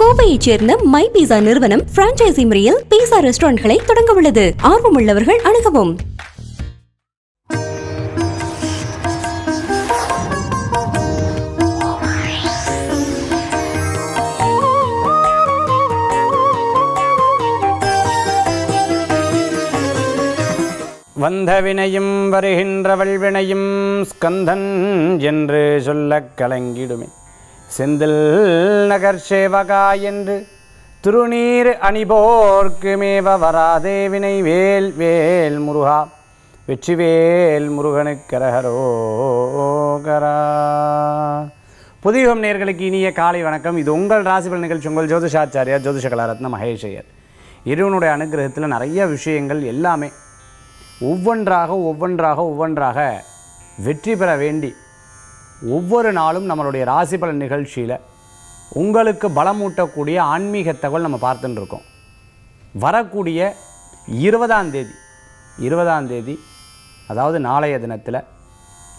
கோவையைச் சேர்ந்த my pizza நிறுவனம் franchisee முறையில் பீசா ரெஸ்டாரண்ட்களை தொடங்க உள்ளது ஆர்வமுள்ளவர்கள் அணுகவும். வந்த வினையும் வருகின்ற வல்வினையும் ஸ்கந்தன் என்று சொல்லக் கலங்கிடுமே. செந்தில் நகர் சேவகா என்று திருநீர் அணிபோர்க்கு மேவ வராதே வினை வேல் வேல் முருகா வெற்றிவேல் முருகனுக்கரகரோகரா புதியுகம் நேர்களுக்கு இனிய காலை வணக்கம். இது உங்கள் ராசிபல் நிகழ்ச்சி உங்கள் ஜோதிஷாச்சாரியா ஜோதிஷ கலாரத்ன மகேஷையர். இறைவனுடைய அனுகிரகத்தில் நிறைய விஷயங்கள் எல்லாமே ஒவ்வொன்றாக ஒவ்வொன்றாக ஒவ்வொன்றாக வெற்றி பெற வேண்டி ஒவ்வொரு நாளும் நம்மளுடைய ராசிபலன் நிகழ்ச்சியில் உங்களுக்கு பலமூட்டக்கூடிய ஆன்மீக தகவல் நம்ம பார்த்துட்டு இருக்கோம் வரக்கூடிய இருபதாம் தேதி இருபதாம் தேதி அதாவது நாளைய தினத்தில்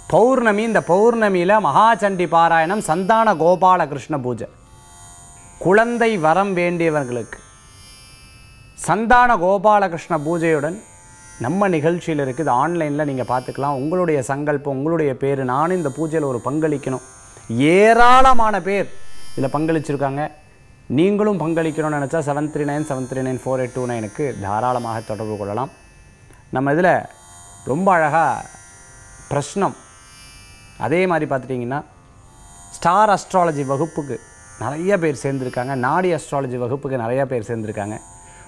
பௌர்ணமி இந்த பௌர்ணமியில் மகாசண்டி பாராயணம் சந்தான கோபால கிருஷ்ண பூஜை. குழந்தை வரம் வேண்டியவர்களுக்கு சந்தான கோபாலகிருஷ்ண பூஜையுடன் நம்ம நிகழ்ச்சியில் இருக்குது. ஆன்லைனில் நீங்கள் பார்த்துக்கலாம். உங்களுடைய சங்கல்பம் உங்களுடைய பேர். நானும் இந்த பூஜையில் ஒரு பங்களிக்கணும். ஏராளமான பேர் இதில் பங்களிச்சிருக்காங்க. நீங்களும் பங்களிக்கணும்னு நினச்சா seven three nine seven three nine four eight two நைனுக்கு தாராளமாக தொடர்பு கொள்ளலாம். நம்ம இதில் ரொம்ப அழகாக பிரஷ்னம். அதே மாதிரி பார்த்துட்டிங்கன்னா ஸ்டார் அஸ்ட்ராலஜி வகுப்புக்கு நிறைய பேர் சேர்ந்துருக்காங்க. நாடி அஸ்ட்ராலஜி வகுப்புக்கு நிறைய பேர் சேர்ந்துருக்காங்க.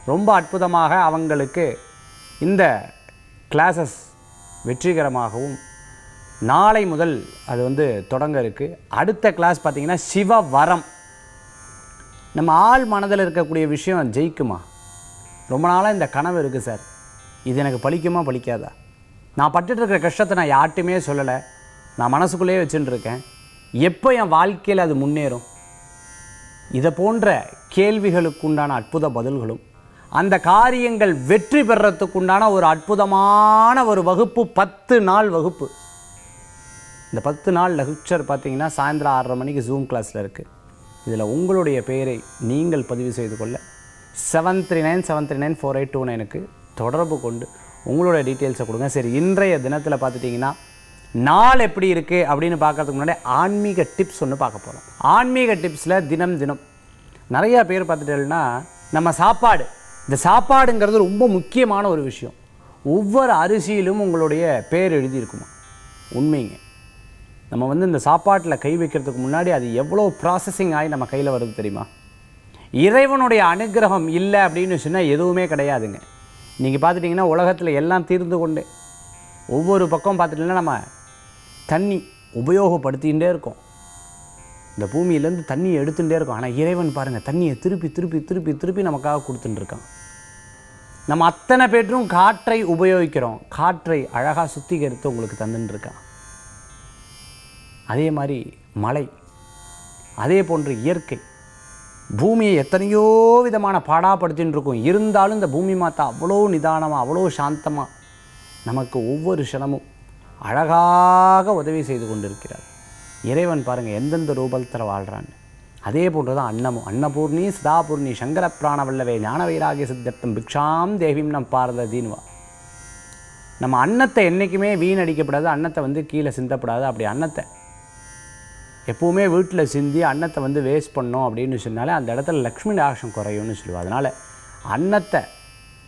ரொம்ப அற்புதமாக அவங்களுக்கு இந்த கிளாஸஸ் வெற்றிகரமாகவும் நாளை முதல் அது வந்து தொடங்க இருக்குது அடுத்த கிளாஸ் பார்த்திங்கன்னா சிவ வரம் நம்ம ஆள் மனதில் இருக்கக்கூடிய விஷயம் ஜெயிக்குமா? ரொம்ப நாளாக இந்த கனவு இருக்குது சார். இது எனக்கு பழிக்குமா பலிக்காதா நான் பட்டுட்ருக்கிற கஷ்டத்தை நான் யார்ட்டுமே சொல்லலை. நான் மனசுக்குள்ளேயே வச்சுட்டுருக்கேன். எப்போ என் வாழ்க்கையில் அது முன்னேறும்? இதை போன்ற கேள்விகளுக்குண்டான அற்புத பதில்களும் அந்த காரியங்கள் வெற்றி பெறத்துக்குண்டான ஒரு அற்புதமான ஒரு வகுப்பு பத்து நாள் வகுப்பு. இந்த பத்து நாள் லெக்சர் பார்த்தீங்கன்னா சாயந்தரம் ஆறரை மணிக்கு ஜூம் கிளாஸில் இருக்குது இதில் உங்களுடைய பெயரை நீங்கள் பதிவு செய்து கொள்ள. Seven three nine seven three nine four eight two நைனுக்கு தொடர்பு கொண்டு உங்களுடைய டீட்டெயில்ஸை கொடுங்க. சரி இன்றைய தினத்தில் பார்த்துட்டிங்கன்னா நாள் எப்படி இருக்குது அப்படின்னு பார்க்கறதுக்கு முன்னாடி ஆன்மீக டிப்ஸ் ஒன்று பார்க்க போகிறோம் ஆன்மீக டிப்ஸில் தினம் தினம். நிறையா பேர் பார்த்துட்டேன்னா நம்ம சாப்பாடு இந்த சாப்பாடுங்கிறது ரொம்ப முக்கியமான ஒரு விஷயம். ஒவ்வொரு அரிசியிலும் உங்களுடைய பேர் எழுதியிருக்குமா? உண்மைங்க. நம்ம வந்து இந்த சாப்பாட்டில் கை வைக்கிறதுக்கு முன்னாடி அது எவ்வளோ ப்ராசஸிங் ஆகி நம்ம கையில் வருது தெரியுமா? இறைவனுடைய அனுகிரகம் இல்லை அப்படின்னு சொன்னால் எதுவுமே கிடையாதுங்க. நீங்கள் பார்த்துட்டிங்கன்னா உலகத்தில் எல்லாம் தீர்ந்து கொண்டு ஒவ்வொரு பக்கம் பார்த்துட்டிங்கன்னா நம்ம தண்ணி உபயோகப்படுத்திகிட்டே இருக்கோம். இந்த பூமியிலேருந்து தண்ணியை எடுத்துகிட்டே இருக்கும். ஆனால் இறைவன் பாருங்கள் தண்ணியை திருப்பி திருப்பி திருப்பி திருப்பி நமக்காக கொடுத்துட்டுருக்கான் நம்ம அத்தனை பேரும் காற்றை உபயோகிக்கிறோம். காற்றை அழகாக சுத்திகரித்து உங்களுக்கு தந்துட்டு இருக்கான். அதே மாதிரி மழை அதே போன்று இயற்கை. பூமியை எத்தனையோ விதமான பாடாப்படுத்தின்னு இருக்கும். இருந்தாலும் இந்த பூமி மாத்தா அவ்வளோ நிதானமாக அவ்வளோ சாந்தமாக நமக்கு ஒவ்வொரு க்ஷணமும் அழகாக உதவி செய்து கொண்டிருக்கிறார். இறைவன் பாருங்கள் எந்தெந்த ரூபத்தில் வாழ்கிறான்னு அதே போன்று தான் அன்னமும் அன்னபூர்ணி சதாபூர்ணி சங்கர பிராணவல்லவே ஞான வைராகிய சித்தர்த்தம் பிக்ஷாம் தேவியும் நம் பாரத தீனுவா நம்ம அன்னத்தை என்றைக்குமே வீணடிக்கப்படாது அன்னத்தை வந்து கீழே சிந்தப்படாது அப்படி அன்னத்தை. எப்போவுமே வீட்டில் சிந்தி அன்னத்தை வந்து வேஸ்ட் பண்ணோம் அப்படின்னு சொன்னாலே அந்த இடத்துல லக்ஷ்மி நாசம் குறையும்னு சொல்லுவோம் அதனால் அன்னத்தை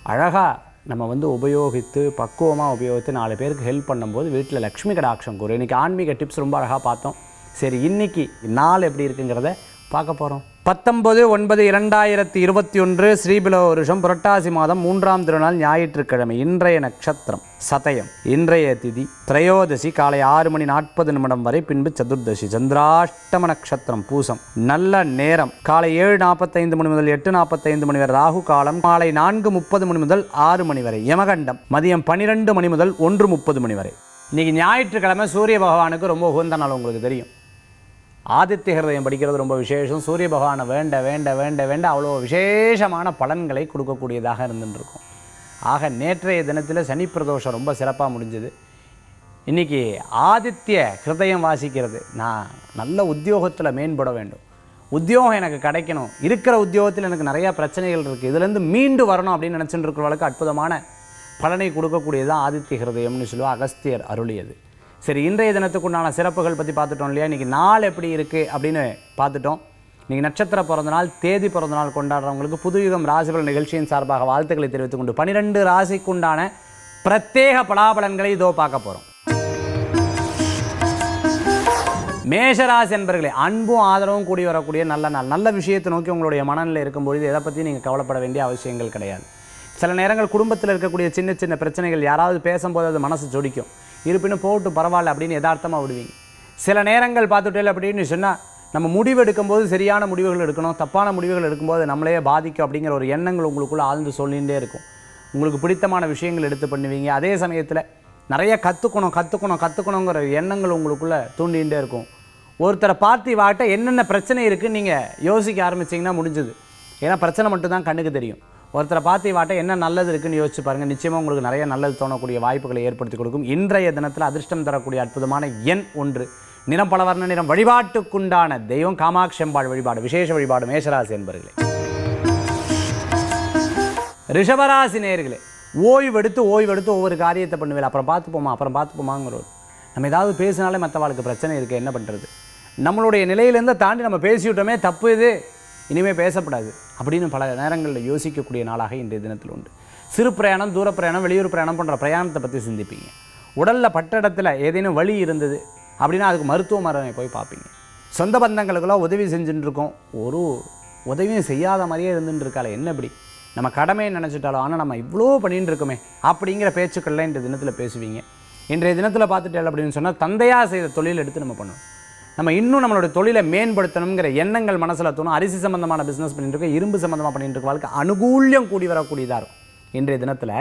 அழகாக நம்ம வந்து உபயோகித்து பக்குவமாக உபயோகித்து நாலு பேருக்கு ஹெல்ப் பண்ணும்போது வீட்டில் லக்ஷ்மி கடாட்சம் குரு இன்றைக்கி ஆன்மீக டிப்ஸ் ரொம்ப அழகாக பார்த்தோம். சரி இன்னைக்கு நாள் எப்படி இருக்குங்கிறத பார்க்க போகிறோம் பத்தொன்பது ஒன்பது இரண்டாயிரத்தி இருபத்தி ஒன்று ஸ்ரீபில வருஷம் புரட்டாசி மாதம் மூன்றாம் திருநாள் ஞாயிற்றுக்கிழமை இன்றைய நட்சத்திரம் சதயம். இன்றைய திதி திரையோதசி காலை ஆறு மணி நாற்பது நிமிடம் வரை பின்பு சதுர்தசி சந்திராஷ்டம நட்சத்திரம் பூசம். நல்ல நேரம். காலை ஏழு நாற்பத்தைந்து மணி முதல் எட்டு நாற்பத்தைந்து மணி வரை ராகு காலம். காலை நான்கு முப்பது மணி முதல் ஆறு மணி வரை யமகண்டம். மதியம் பனிரெண்டு மணி முதல் ஒன்று முப்பது மணி வரை. இன்னைக்கு ஞாயிற்றுக்கிழமை சூரிய பகவானுக்கு ரொம்ப உகந்த நாள் உங்களுக்கு தெரியும். ஆதித்ய ஹிருதயம் படிக்கிறது ரொம்ப விசேஷம். சூரிய பகவானை வேண்ட வேண்ட வேண்ட வேண்ட அவ்வளோ விசேஷமான பலன்களை கொடுக்கக்கூடியதாக இருந்துருக்கும் ஆக நேற்றைய தினத்தில் சனி பிரதோஷம் ரொம்ப சிறப்பாக முடிஞ்சது. இன்றைக்கி ஆதித்ய ஹிருதயம் வாசிக்கிறது. நான் நல்ல உத்தியோகத்தில் மேம்பட வேண்டும். உத்தியோகம் எனக்கு கிடைக்கணும். இருக்கிற உத்தியோகத்தில் எனக்கு நிறையா பிரச்சனைகள் இருக்குது இதுலேருந்து மீண்டு வரணும் அப்படின்னு நினச்சிட்டு இருக்கிறவளுக்கு அற்புதமான பலனை கொடுக்கக்கூடியது தான் ஆதித்ய ஹிருதயம்னு சொல்லுவோம் அகஸ்தியர் அருளியது. சரி இன்றைய தினத்துக்குண்டான சிறப்புகள் பற்றி பார்த்துட்டோம் இல்லையா? இன்றைக்கி நாள் எப்படி இருக்குது அப்படின்னு பார்த்துட்டோம். இன்றைக்கி நட்சத்திர பிறந்த நாள் தேதி பிறந்த நாள் கொண்டாடுறவங்களுக்கு புதுயுகம் ராசிபலன் நிகழ்ச்சியின் சார்பாக வாழ்த்துக்களை தெரிவித்துக் கொண்டு பனிரெண்டு ராசிக்குண்டான பிரத்யேக பலாபலன்களை இதோ பார்க்க போகிறோம் மேஷராசி என்பர்களே அன்பும் ஆதரவும் கூடி வரக்கூடிய நல்ல நாள். நல்ல விஷயத்தை நோக்கி உங்களுடைய மனநிலை இருக்கும்பொழுது எதை பற்றி நீங்கள் கவலைப்பட வேண்டிய அவசியங்கள் கிடையாது. சில நேரங்கள் குடும்பத்தில் இருக்கக்கூடிய சின்ன சின்ன பிரச்சனைகள் யாராவது பேசும்போது அது மனசு ஜொடிக்கும் இருப்பினும் போட்டு பரவாயில்ல அப்படின்னு யதார்த்தமாக விடுவீங்க சில நேரங்கள் பார்த்துட்டே அப்படின்னு சொன்னால் நம்ம முடிவு எடுக்கும்போது சரியான முடிவுகள் எடுக்கணும் தப்பான முடிவுகள் எடுக்கும்போது நம்மளையே பாதிக்கும் அப்படிங்கிற ஒரு எண்ணங்கள் உங்களுக்குள்ளே ஆழ்ந்து சொல்லிகிட்டே இருக்கும். உங்களுக்கு பிடித்தமான விஷயங்கள் எடுத்து பண்ணுவீங்க. அதே சமயத்தில் நிறைய கற்றுக்கணும் கற்றுக்கணும் கற்றுக்கணுங்கிற எண்ணங்கள் உங்களுக்குள்ளே தூண்டிகிட்டே இருக்கும். ஒருத்தரை பார்த்து வாட்ட என்னென்ன பிரச்சனை இருக்குதுன்னு நீங்கள் யோசிக்க ஆரம்பிச்சிங்கன்னா முடிஞ்சுது. ஏன்னா பிரச்சனை மட்டும்தான் கண்ணுக்கு தெரியும். ஒருத்தரை பார்த்து வாட்ட என்ன நல்லது இருக்குன்னு யோசிச்சு பாருங்கள் நிச்சயமாக உங்களுக்கு நிறைய நல்லது தோணக்கூடிய வாய்ப்புகளை ஏற்படுத்தி கொடுக்கும். இன்றைய தினத்தில் அதிர்ஷ்டம் தரக்கூடிய அற்புதமான எண் ஒன்று. நிறம் பலவர்ண நிறம் வழிபாட்டுக்குண்டான தெய்வம் காமாட்சம்பாள் வழிபாடு விசேஷ வழிபாடு மேஷராசி என்பர்களே. ரிஷபராசி நேர்களே ஓய்வெடுத்து ஓய்வெடுத்து ஒவ்வொரு காரியத்தை பண்ணுவேன் அப்புறம் பார்த்துப்போமா அப்புறம் பார்த்துப்போமாங்கிறோம் நம்ம ஏதாவது பேசினாலே மற்றவாளுக்கு பிரச்சனை இருக்குது என்ன பண்ணுறது நம்மளுடைய நிலையிலேருந்து தாண்டி நம்ம பேசிவிட்டோமே தப்பு இது. இனிமேல் பேசப்படாது அப்படின்னு பல நேரங்களில் யோசிக்கக்கூடிய நாளாக இன்றைய தினத்தில் உண்டு. சிறு பிரயாணம் தூர பிரயாணம் வெளியூர் பிரயாணம் போன்ற பிரயாணத்தை பற்றி சிந்திப்பீங்க. உடலில் பட்ட இடத்துல ஏதேனும் வழி இருந்தது அப்படின்னா அதுக்கு மருத்துவமனை போய் பார்ப்பீங்க. சொந்த பந்தங்களுக்கெல்லாம் உதவி செஞ்சுட்டு இருக்கோம் ஒரு உதவியும் செய்யாத மாதிரியே இருந்துட்டு இருக்காளே என்ன இப்படி? நம்ம கடமையை நினச்சிட்டாலும் ஆனால் நம்ம இவ்வளோ பண்ணிட்டு இருக்கோமே அப்படிங்கிற பேச்சுக்கள்லாம் இன்றைய தினத்தில் பேசுவீங்க. இன்றைய தினத்தில் பார்த்துட்டேன் அப்படின்னு சொன்னால் தந்தையாக செய்த தொழில் எடுத்து நம்ம பண்ணணும் நம்ம இன்னும் நம்மளோட தொழிலை மேம்படுத்தணுங்கிற எண்ணங்கள் மனசில் தோணும். அரிசி சம்மந்தமான பிஸ்னஸ் பண்ணிட்டு இருக்கோம் இரும்பு சம்மந்தமாக பண்ணிட்டு இருக்க வாழ்க்கை அனுகூல்யம் கூடி வரக்கூடியதாக இருக்கும். இன்றைய தினத்தில்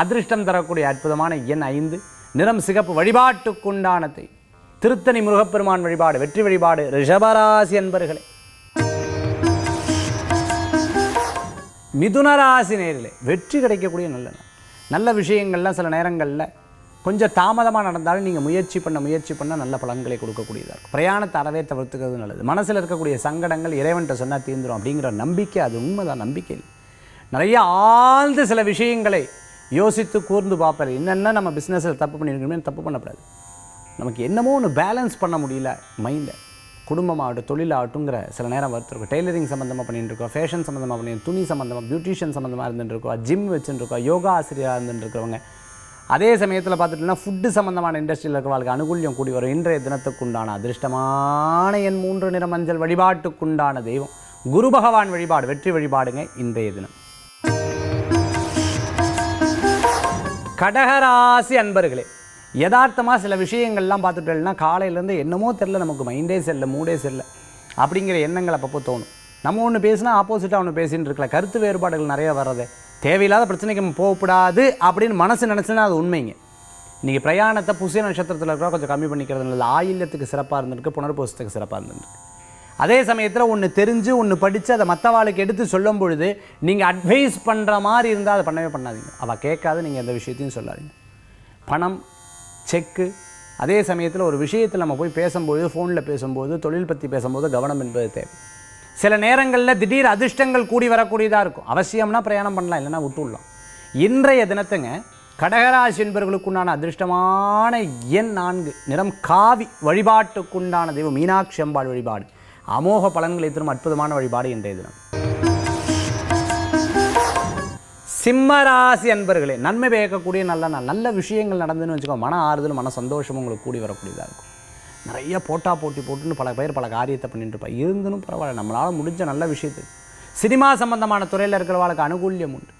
அதிர்ஷ்டம் தரக்கூடிய அற்புதமான எண் ஐந்து நிறம் சிகப்பு வழிபாட்டுக்குண்டானத்தை திருத்தணி முருகப்பெருமான் வழிபாடு வெற்றி வழிபாடு ரிஷபராசி என்பர்களே மிதுனராசி நேரிலே வெற்றி கிடைக்கக்கூடிய நல்ல நல்ல விஷயங்கள்லாம் சில நேரங்களில் கொஞ்சம் தாமதமாக நடந்தாலும் நீங்கள் முயற்சி பண்ண முயற்சி பண்ண நல்ல பலன்களை கொடுக்கக்கூடியதாக இருக்கும். பிரயாணத்தை அறவே தவிர்த்துக்கிறது நல்லது. மனசில் இருக்கக்கூடிய சங்கடங்கள் இறைவன்கிட்ட சொன்னால் தீர்ந்துடும் அப்படிங்கிற நம்பிக்கை அது உண்மைதான். நம்பிக்கை நிறைய ஆழ்ந்து சில விஷயங்களை யோசித்து கூர்ந்து பார்ப்பார் என்னென்ன நம்ம பிஸ்னஸில் தப்பு பண்ணியிருக்கோமே தப்பு பண்ணக்கூடாது நமக்கு என்னமோ ஒன்று பேலன்ஸ் பண்ண முடியல மைண்டை குடும்பமாகட்டும் தொழிலாகட்டும்ங்கிற சில நேரம் வருத்திருக்கோம் டெய்லரிங் சம்மந்தமாக பண்ணிட்டு இருக்கோம் ஃபேஷன் சம்மந்தமாக பண்ணி துணி சம்மந்தமாக பியூட்டிஷியன் சம்மந்தமாக இருந்துட்டுருக்கோம் ஜிம் வச்சுருக்கோம் யோகா ஆசிரியராக இருந்துட்டுருக்கிறவங்க அதே சமயத்தில் பார்த்துட்டோம்னா ஃபுட்டு சம்மந்தமான இண்டஸ்ட்ரியில் இருக்கிறவர்களுக்கு அனுகூல்யம் கூடி வரும். இன்றைய தினத்துக்குண்டான அதிர்ஷ்டமான என் மூன்று நிற மஞ்சள் வழிபாட்டுக்குண்டான தெய்வம். குரு பகவான் வழிபாடு வெற்றி வழிபாடுங்க இன்றைய தினம். கடகராசி அன்பர்களே யதார்த்தமாக சில விஷயங்கள்லாம் பார்த்துட்டோம்னா காலையிலேருந்து என்னமோ தெரில நமக்கு மைண்டே செல்ல மூடே செல்ல அப்படிங்கிற எண்ணங்கள் அப்பப்போ தோணும். நம்ம ஒன்று பேசினா ஆப்போசிட்டாக ஒன்று பேசின்னு இருக்கல கருத்து வேறுபாடுகள் நிறைய வர்றது. தேவையில்லாத பிரச்சனைக்கு நம்ம போகக்கூடாது அப்படின்னு மனசு நினச்சுன்னா அது உண்மைங்க. இன்றைக்கி பிரயாணத்தை புசிய நட்சத்திரத்தில் இருக்கிற கொஞ்சம் கம்மி பண்ணிக்கிறது நல்லது ஆயில்யத்துக்கு சிறப்பாக இருந்திருக்கு புனர்பூசத்துக்கு சிறப்பாக இருந்திருக்கு. அதே சமயத்தில் ஒன்று தெரிஞ்சு ஒன்று படித்து அதை மற்றவாளுக்கு எடுத்து சொல்லும் பொழுது நீங்கள் அட்வைஸ் பண்ணுற மாதிரி இருந்தால் அதை பண்ணவே பண்ணாதீங்க. அவள் கேட்காத நீங்கள் எந்த விஷயத்தையும் சொல்லாதீங்க. பணம் செக்கு அதே சமயத்தில் ஒரு விஷயத்தில் நம்ம போய் பேசும்போது ஃபோனில் பேசும்போது தொழில் பற்றி பேசும்போது கவனம் என்பது தேவை. சில நேரங்களில் திடீர் அதிர்ஷ்டங்கள் கூடி வரக்கூடியதாக இருக்கும். அவசியம்னா பிரயாணம் பண்ணலாம் இல்லைன்னா விட்டுடலாம் இன்றைய தினத்துங்க கடகராசி என்பவர்களுக்குண்டான அதிர்ஷ்டமான எண் நான்கு நிறம் காவி வழிபாட்டுக்குண்டான தெய்வம் மீனாட்சி அம்பாள் வழிபாடு. அமோக பலன்களை தரும் அற்புதமான வழிபாடு இன்றைய தினம். சிம்மராசி அன்பர்களே நன்மை பேக்கக்கூடிய நல்ல நாள் நல்ல விஷயங்கள் நடந்துன்னு வச்சுக்கோ மன ஆறுதல் மன சந்தோஷமும் உங்களுக்கு கூடி வரக்கூடியதாக இருக்கும். நிறைய போட்டா போட்டி போட்டுன்னு பல பேர் பல காரியத்தை பண்ணிட்டு இருப்பா. இருந்தும் பரவாயில்ல நம்மளால் முடிஞ்ச நல்ல விஷயத்து. சினிமா சம்மந்தமான துறையில் இருக்கிறவளுக்கு அனுகூல்யம் உண்டு.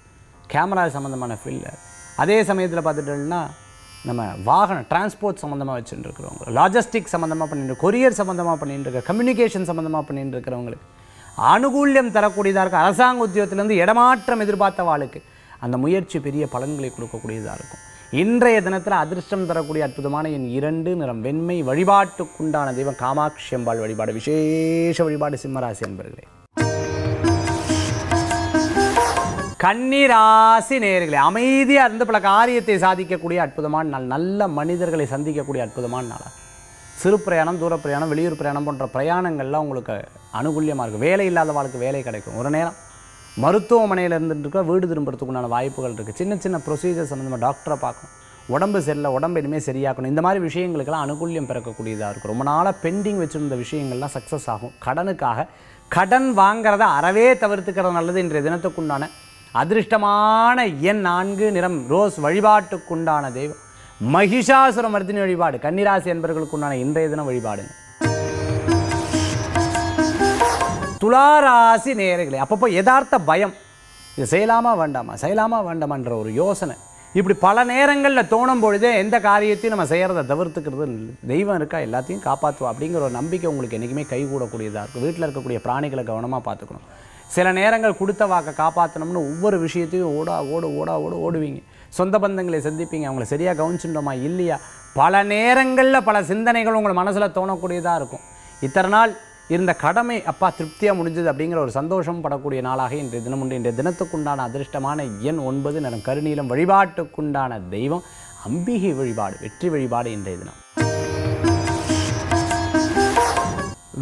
கேமரா சம்மந்தமான ஃபீல்டில் அதே சமயத்தில் பார்த்துட்டோம்னா நம்ம வாகனம் டிரான்ஸ்போர்ட் சம்மந்தமாக வச்சுட்டு இருக்கிறவங்க லாஜிஸ்டிக் சம்மந்தமாக பண்ணிட்டு கொரியர் சம்மந்தமாக பண்ணிட்டு இருக்க கம்யூனிகேஷன் சம்மந்தமாக பண்ணிட்டு இருக்கிறவங்களுக்கு அனுகூல்யம் தரக்கூடியதாக இருக்கும் அரசாங்க உத்தியோகத்திலேருந்து இடமாற்றம் எதிர்பார்த்த வாளுக்கு அந்த முயற்சி பெரிய பலன்களை கொடுக்கக்கூடியதாக இருக்கும். இன்றைய தினத்தில் அதிர்ஷ்டம் தரக்கூடிய அற்புதமான என் இரண்டு நிறம் வெண்மை வழிபாட்டுக்குண்டான தெய்வம் காமாட்சி அம்பாள் வழிபாடு விசேஷ வழிபாடு சிம்மராசி என்பர்களே கன்னிராசி நேர்களே அமைதியாக இருந்து பல காரியத்தை சாதிக்கக்கூடிய அற்புதமான நாள் நல்ல மனிதர்களை சந்திக்கக்கூடிய அற்புதமான நாளாக சிறு பிரயாணம் தூர பிரயாணம் வெளியூர் பிரயாணம் போன்ற பிரயாணங்கள்லாம் உங்களுக்கு அனுகூல்யமாக இருக்கும் வேலை இல்லாதவாளுக்கு வேலை கிடைக்கும். ஒரு நேரம் மருத்துவமனையில் இருந்துட்டுருக்க வீடு திரும்புறதுக்குண்டான வாய்ப்புகள் இருக்குது சின்ன சின்ன ப்ரொசீஜர் சம்மந்தமாக டாக்டரை பார்க்கணும். உடம்பு சரியில்லை உடம்பு இனிமேல் சரியாக்கணும். இந்த மாதிரி விஷயங்களுக்கெல்லாம் அனுகூல்யம் பிறக்கக்கூடியதாக இருக்கும். ரொம்ப நாளாக பெண்டிங் வச்சுருந்த விஷயங்கள்லாம் சக்ஸஸ் ஆகும். கடனுக்காக கடன் வாங்கிறத அறவே தவிர்த்துக்கிறது நல்லது இன்றைய தினத்துக்குண்டான அதிர்ஷ்டமான எண் நான்கு நிறம் ரோஸ் வழிபாட்டுக்குண்டான தெய்வம். மகிஷாசுர மர்த்தினி வழிபாடு கன்னிராசி என்பவர்களுக்குண்டான இன்றைய தினம் வழிபாடுங்க. துளாராசி நேர்களே அப்பப்போ யதார்த்த பயம். இது செய்யலாமா வேண்டாமா? செய்யலாமா வேண்டாமான்ற ஒரு யோசனை. இப்படி பல நேரங்களில் தோணும் பொழுதே எந்த காரியத்தையும் நம்ம செய்கிறத தவிர்த்துக்கிறது தெய்வம் இருக்கா எல்லாத்தையும் காப்பாற்றுவா அப்படிங்கிற ஒரு நம்பிக்கை உங்களுக்கு என்றைக்குமே கைகூடக்கூடியதாக இருக்கும். வீட்டில் இருக்கக்கூடிய பிராணிகளை கவனமாக பார்த்துக்கணும். சில நேரங்கள் கொடுத்த வாக்கை காப்பாற்றணும்னு ஒவ்வொரு விஷயத்தையும் ஓடா ஓடு ஓடா ஓட ஓடுவீங்க. சொந்த பந்தங்களை சந்திப்பீங்க அவங்கள சரியாக கவனிச்சுட்டோமா இல்லையா? பல நேரங்களில் பல சிந்தனைகள் உங்கள் மனசில் தோணக்கூடியதாக இருக்கும். இத்தனை நாள் இருந்த கடமை அப்பா திருப்தியாக முடிஞ்சது அப்படிங்கிற ஒரு சந்தோஷம் படக்கூடிய நாளாக இன்றைய தினம் உண்டு. இன்றைய தினத்துக்குண்டான அதிர்ஷ்டமான எண் ஒன்பது நிறம் கருநீலம் வழிபாட்டுக்குண்டான தெய்வம் அம்பிகை வழிபாடு வெற்றி வழிபாடு இன்றைய தினம்.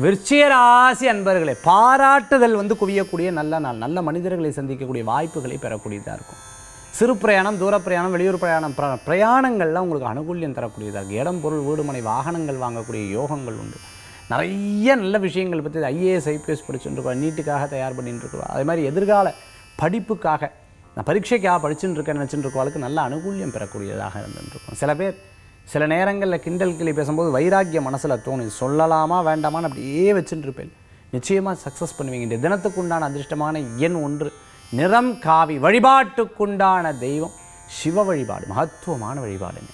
விருச்சிக ராசி அன்பர்களே பாராட்டுதல் வந்து குவியக்கூடிய நல்ல நாள். நல்ல மனிதர்களை சந்திக்கக்கூடிய வாய்ப்புகளை பெறக்கூடியதாக இருக்கும். சிறு பிரயாணம் தூர பிரயாணம் வெளியூர் பிரயாணம் பிர- பிரயாணங்கள்லாம் உங்களுக்கு அனுகூல்யம் தரக்கூடியதாக இடம் பொருள் வீடுமனை வாகனங்கள் வாங்கக்கூடிய யோகங்கள் உண்டு. நிறைய நல்ல விஷயங்கள் பற்றி ஐஏஎஸ் ஐபிஎஸ் படிச்சுட்டுருக்கோம் நீட்டுக்காக தயார் பண்ணிட்டுருக்கோம் அதே மாதிரி எதிர்கால படிப்புக்காக நான் பரீட்சைக்காக படிச்சுட்டு இருக்கேன் நினச்சிட்டு இருக்கவளுக்கு நல்ல அனுகூல்யம் பெறக்கூடியதாக இருந்துருக்கும் சில பேர் சில நேரங்களில் கிண்டல் கிளி பேசும்போது வைராக்கிய மனசில் தோணும். சொல்லலாமா வேண்டாமான்னு அப்படியே வச்சுட்டு இருப்பேன். நிச்சயமாக சக்ஸஸ் பண்ணுவீங்க. இந்த தினத்துக்குண்டான அதிர்ஷ்டமான எண் ஒன்று நிறம் காவி வழிபாட்டுக்குண்டான தெய்வம். சிவ வழிபாடு மகத்துவமான வழிபாடுங்க.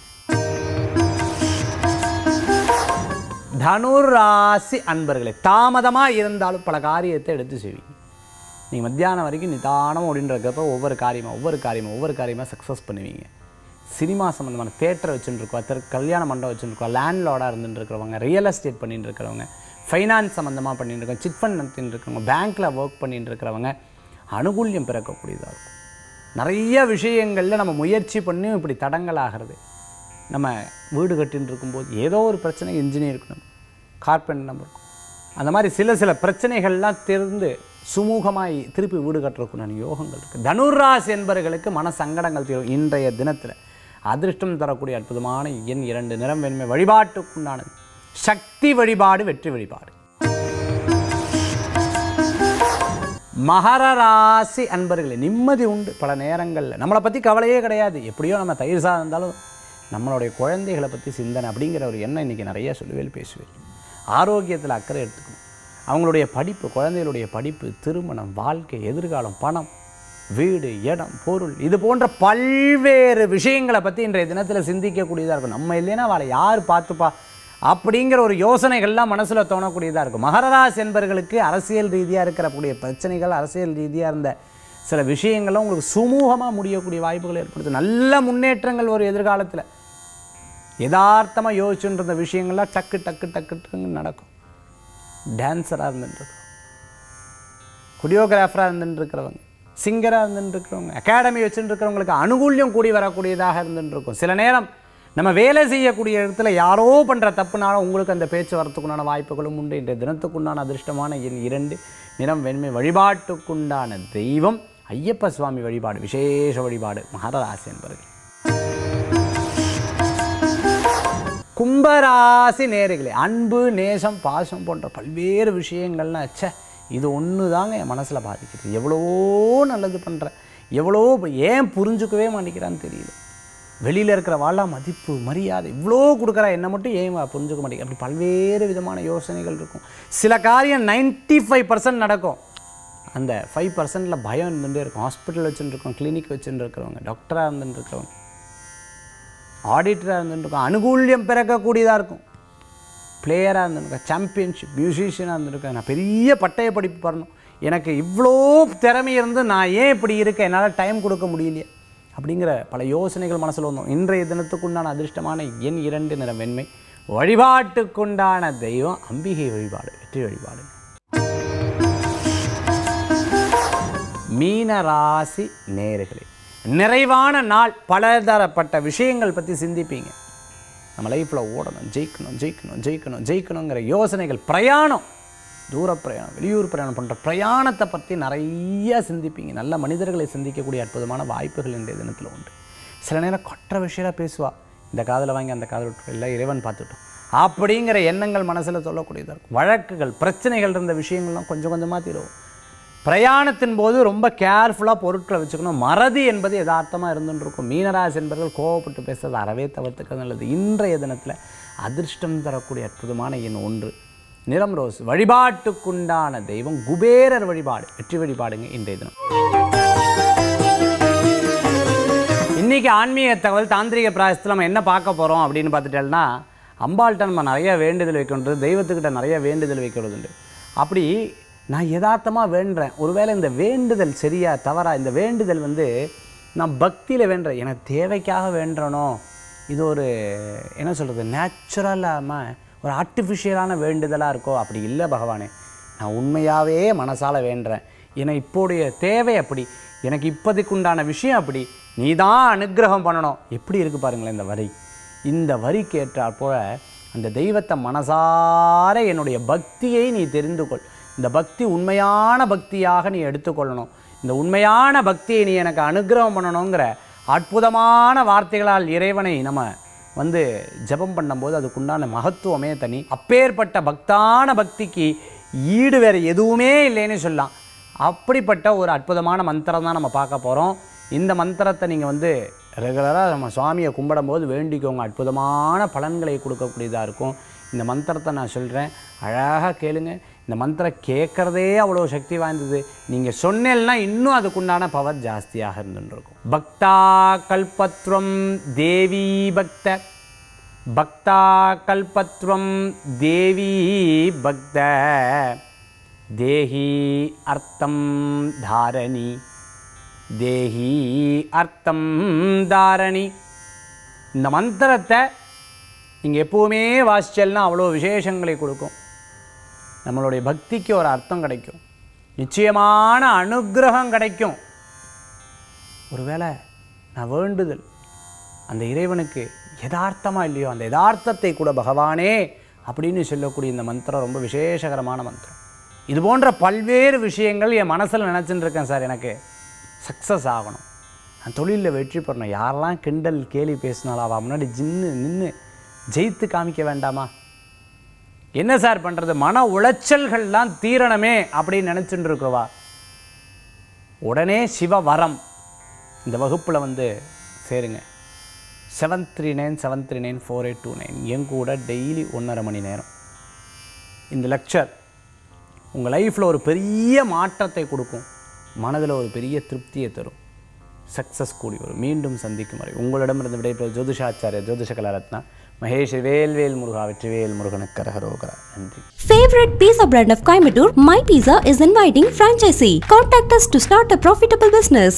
தனுராசி அன்பர்களே தாமதமாக இருந்தாலும் பல காரியத்தை எடுத்து செய்வீங்க நீங்கள் மத்தியானம் வரைக்கும் நிதானம் அப்படின்றக்கப்ப ஒவ்வொரு காரியமாக ஒவ்வொரு காரியமாக ஒவ்வொரு காரியமாக சக்ஸஸ் பண்ணுவீங்க. சினிமா சம்மந்தமான தேட்டரை வச்சுருக்கோம் திரு கல்யாண மண்டபம் வச்சுருக்கோம் இருக்கோம் லேண்ட்லார்டாக ரியல் எஸ்டேட் பண்ணிட்டு இருக்கிறவங்க ஃபைனான்ஸ் சம்மந்தமாக பண்ணிட்டு இருக்கோம் சிட் ஃபண்ட் நடத்திட்டு இருக்கிறவங்க பேங்க்கில் ஒர்க் பண்ணிட்டு இருக்கிறவங்க அனுகூல்யம் பிறக்கக்கூடியதாக இருக்கும். நிறைய விஷயங்களில் நம்ம முயற்சி பண்ணியும் இப்படி தடங்கள் ஆகிறது நம்ம வீடு கட்டின்னு இருக்கும்போது ஏதோ ஒரு பிரச்சனை இன்ஜினியருக்கு நம்ம கார்பெண்ட் நம்பர் அந்த மாதிரி சில சில பிரச்சனைகள்லாம் தெரிந்து சுமூகமாய் திருப்பி வீடு கட்டுறதுக்குண்டான யோகங்கள் இருக்குது தனுராசி என்பவர்களுக்கு மன சங்கடங்கள் தீரும் இன்றைய தினத்தில். அதிர்ஷ்டம் தரக்கூடிய அற்புதமான எண் இரண்டு நிறம் வெண்மை வழிபாட்டுக்குண்டானது. சக்தி வழிபாடு வெற்றி வழிபாடு. மகர ராசி அன்பர்களே நிம்மதி உண்டு. பல நேரங்களில் நம்மளை பற்றி கவலையே கிடையாது. எப்படியோ நம்ம தயிர் சாதம் இருந்தாலும் நம்மளுடைய குழந்தைகளை பற்றி சிந்தனை அப்படிங்கிற ஒரு எண்ணம் இன்றைக்கி நிறைய சொல்லுவேல் பேசுவேன் ஆரோக்கியத்தில் அக்கறை எடுத்துக்கணும். அவங்களுடைய படிப்பு குழந்தைகளுடைய படிப்பு திருமணம் வாழ்க்கை எதிர்காலம் பணம் வீடு இடம் பொருள் இது போன்ற பல்வேறு விஷயங்களை பற்றி இன்றைய தினத்தில் சிந்திக்கக்கூடியதாக இருக்கும். நம்ம இல்லைன்னா அவளை யார் பார்த்துப்பா? அப்படிங்கிற ஒரு யோசனைகள்லாம் மனசில் தோணக்கூடியதாக இருக்கும். மகரராசி என்பர்களுக்கு அரசியல் ரீதியாக இருக்கக்கூடிய பிரச்சனைகள் அரசியல் ரீதியாக இருந்த சில விஷயங்களும் உங்களுக்கு சுமூகமாக முடியக்கூடிய வாய்ப்புகள் ஏற்படுது. நல்ல முன்னேற்றங்கள் ஒரு எதிர்காலத்தில். யதார்த்தமாக யோசிச்சுட்டு இருந்த விஷயங்கள்லாம் டக்கு டக்கு டக்கு டக்குன்னு நடக்கும். டான்ஸராக இருந்துட்டுருக்கோம். கொரியோகிராஃபராக இருந்துட்டுருக்கிறவங்க சிங்கராக இருந்துட்டு இருக்கிறவங்க அகாடமி வச்சுட்டுருக்கிறவங்களுக்கு அனுகூல்யம் கூடி வரக்கூடியதாக இருந்துட்டுருக்கும். சில நேரம் நம்ம வேலை செய்யக்கூடிய இடத்துல யாரோ பண்ணுற தப்புனால உங்களுக்கு அந்த பேச்சு வரத்துக்குண்டான வாய்ப்புகளும் உண்டு. இன்றைய தினத்துக்குண்டான அதிர்ஷ்டமான என் இரண்டு நிறம் வெண்மை வழிபாட்டுக்குண்டான தெய்வம் ஐயப்ப சுவாமி வழிபாடு விசேஷ வழிபாடு மகராசி என்பது கும்பராசி நேர்களே அன்பு நேசம் பாசம் போன்ற பல்வேறு விஷயங்கள்லாம் ச்சே இது ஒன்று தாங்க என் மனசில் பாதிக்குது. எவ்வளவோ நல்லது பண்ணுறேன் எவ்வளோ ஏன் புரிஞ்சுக்கவே மாட்டேங்கிறான்னு தெரியல. வெளியில் இருக்கிற வாழா மதிப்பு மரியாதை இவ்வளோ கொடுக்குறா என்னை மட்டும் ஏன் புரிஞ்சுக்க மாட்டேங்க அப்படி பல்வேறு விதமான யோசனைகள் இருக்கும். சில காரியம் 95% ஃபைவ் பர்சன்ட் நடக்கும். அந்த ஃபைவ் பர்சன்டில் பயம் இருந்துகிட்டே இருக்கும். ஹாஸ்பிட்டல் வச்சுட்டு இருக்கோம் கிளினிக் வச்சுட்டு இருக்கிறவங்க டாக்டராக இருந்துட்டு இருக்கிறவங்க ஆடிட்டராக இருந்துருக்கோம் அனுகூல்யம் பிறக்கக்கூடியதாக இருக்கும். பிளேயராக இருந்திருக்கேன் சாம்பியன்ஷிப் மியூசிஷியனாக இருந்திருக்கேன் நான் பெரிய பட்டய படிப்பு பண்ணணும். எனக்கு இவ்வளோ திறமை இருந்து நான் ஏன் இப்படி இருக்கேன்? என்னால் டைம் கொடுக்க முடியலையே. அப்படிங்கிற பல யோசனைகள் மனசில் வந்தோம். இன்றைய தினத்துக்குண்டான அதிர்ஷ்டமான எண் இரண்டு நிற வெண்மை. வழிபாட்டுக்குண்டான தெய்வம் அம்பிகை வழிபாடு வெற்றி வழிபாடு. மீன ராசி நேர்களே நிறைவான நாள் பலதரப்பட்ட விஷயங்கள் பற்றி சிந்திப்பீங்க. நம்ம லைஃப்பில் ஓடணும் ஜெயிக்கணும் ஜெயிக்கணும் ஜெயிக்கணும் ஜெயிக்கணுங்கிற யோசனைகள் பிரயாணம் தூர பிரயாணம் வெளியூர் பிரயாணம் பண்ணுற பிரயாணத்தை பற்றி நிறைய சிந்திப்பீங்க. நல்ல மனிதர்களை சிந்திக்கக்கூடிய அற்புதமான வாய்ப்புகள் இன்றைய தினத்தில் உண்டு. சில நேரம் கொற்ற விஷயமாக பேசுவா. இந்த காதில் வாங்கி அந்த காதில் விட்டு இல்லை இறைவன் பார்த்துட்டோம் அப்படிங்கிற எண்ணங்கள் மனசில் சொல்லக்கூடியதாக இருக்கும். வழக்குகள் பிரச்சனைகள் இருந்த விஷயங்கள்லாம் கொஞ்சம் கொஞ்சமாக தீரும். பிரயாணத்தின் போது ரொம்ப கேர்ஃபுல்லாக பொருட்களை வச்சுக்கணும். மறதி என்பது யதார்த்தமாக இருந்துருக்கும் மீனராசி என்பவர்கள் கோவப்பட்டு பேசுறது அறவே தவிர்த்துக்கிறது நல்லது. இன்றைய தினத்தில் அதிர்ஷ்டம் தரக்கூடிய அற்புதமான எண் ஒன்று. நிறம் ரோஸ். வழிபாட்டுக்குண்டான தெய்வம் குபேரர் வழிபாடு. வெற்றி வழிபாடுங்க இன்றைய தினம். இன்றைக்கி ஆன்மீக தகவல் தாந்திரிக பிராயசத்தில் நம்ம என்ன பார்க்க போகிறோம் அப்படின்னு பார்த்துட்டோம்னா அம்பாள்கிட்ட நம்ம நிறைய வேண்டுதல் வைக்கணுன்றது தெய்வத்துக்கிட்ட நிறைய வேண்டுதல் வைக்கிறது உண்டு அப்படி நான் யதார்த்தமாக வேண்டுறேன் ஒருவேளை இந்த வேண்டுதல் சரியா தவறா இந்த வேண்டுதல் வந்து நான் பக்தியில் வேண்டுறேன் எனக்கு தேவைக்காக வேண்டுறனோ இது ஒரு என்ன சொல்கிறது நேச்சுரலாமல் ஒரு ஆர்டிஃபிஷியலான வேண்டுதலாக இருக்கோ? அப்படி இல்லை பகவானே. நான் உண்மையாகவே மனசால் வேண்டுறேன் ஏன்னா இப்போடைய தேவை அப்படி. எனக்கு இப்போதைக்கு உண்டான விஷயம் அப்படி. நீ தான் அனுக்கிரகம் பண்ணணும். எப்படி இருக்குது பாருங்களேன் இந்த வரி. இந்த வரிக்கு கேட்டால் போல அந்த தெய்வத்தை மனசார என்னுடைய பக்தியை நீ தெரிந்து கொள். இந்த பக்தி உண்மையான பக்தியாக நீ எடுத்துக்கொள்ளணும். இந்த உண்மையான பக்தியை நீ எனக்கு அனுக்கிரகம் பண்ணணுங்கிற அற்புதமான வார்த்தைகளால் இறைவனை நம்ம வந்து ஜெபம் பண்ணும்போது அதுக்குண்டான மகத்துவமே தனி. அப்பேற்பட்ட பக்தான பக்திக்கு ஈடு வேறு எதுவுமே இல்லைன்னு சொல்லலாம். அப்படிப்பட்ட ஒரு அற்புதமான மந்திரம் தான் நம்ம பார்க்க போகிறோம் இந்த மந்திரத்தை நீங்கள் வந்து ரெகுலராக நம்ம சுவாமியை கும்பிடும்போது வேண்டிக்கோங்க. அற்புதமான பலன்களை கொடுக்கக்கூடியதாக இருக்கும். இந்த மந்திரத்தை நான் சொல்கிறேன் அழகாக கேளுங்கள் இந்த மந்திரம் கேட்குறதே அவ்வளோ சக்தி வாய்ந்தது. நீங்கள் சொன்னேன்னா இன்னும் அதுக்குண்டான பவர் ஜாஸ்தியாக இருந்துருக்கும். பக்தா கல்பத்ரம் தேவி பக்த. பக்தா கல்பத்வம் தேவி பக்த. தேஹி அர்த்தம் தாரணி. தேஹி அர்த்தம் தாரணி. இந்த மந்திரத்தை நீங்கள் எப்போவுமே வாசிச்சல்னா அவ்வளோ விசேஷங்களை கொடுக்கும். நம்மளுடைய பக்திக்கு ஒரு அர்த்தம் கிடைக்கும். நிச்சயமான அனுக்கிரகம் கிடைக்கும். ஒருவேளை நான் வேண்டுதல். அந்த இறைவனுக்கு யதார்த்தமாக இல்லையோ அந்த யதார்த்தத்தை கூட பகவானே அப்படின்னு சொல்லக்கூடிய இந்த மந்திரம் ரொம்ப விசேஷகரமான மந்திரம். இது போன்ற பல்வேறு விஷயங்கள் என் மனசில் நினச்சிட்டு இருக்கேன் சார் எனக்கு சக்ஸஸ் ஆகணும். நான் தொழிலில் வெற்றி பெறணும். யாரெல்லாம் கிண்டல் கேலி பேசினாலும் அவள் முன்னாடி ஜின்னு நின்று ஜெயித்து காமிக்க வேண்டாமா? என்ன சார் பண்ணுறது மன உளைச்சல்கள்லாம் தீரணமே அப்படின்னு நினச்சிட்டு இருக்கவா உடனே சிவவரம் இந்த வகுப்பில் வந்து சேருங்க. Seven three nine seven three nine four eight two nine என் கூட டெய்லி ஒன்றரை மணி நேரம். இந்த லெக்சர் உங்கள் லைஃப்பில் ஒரு பெரிய மாற்றத்தை கொடுக்கும். மனதில் ஒரு பெரிய திருப்தியை தரும். சக்ஸஸ் கூடி வரும் மீண்டும் சந்திக்கும் வரை உங்களிடமிருந்து விடைபெறும் ஜோதிஷாச்சாரிய ஜோதிஷ கலாரத்னா மகேஷ் வேல்வேல் முருகா வெற்றிவேல் முருகனுக்கு கரகரோகரா நன்றி Favorite pizza brand of Coimbatore, My Pizza is inviting franchisee. Contact us to start a profitable business.